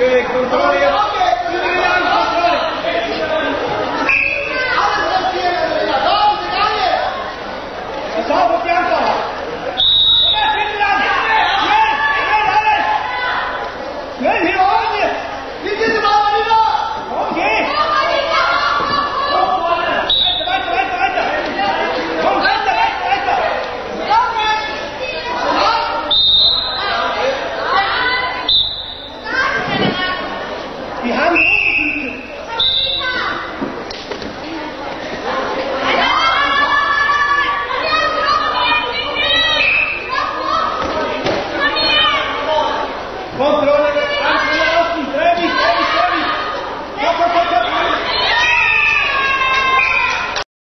que controle We have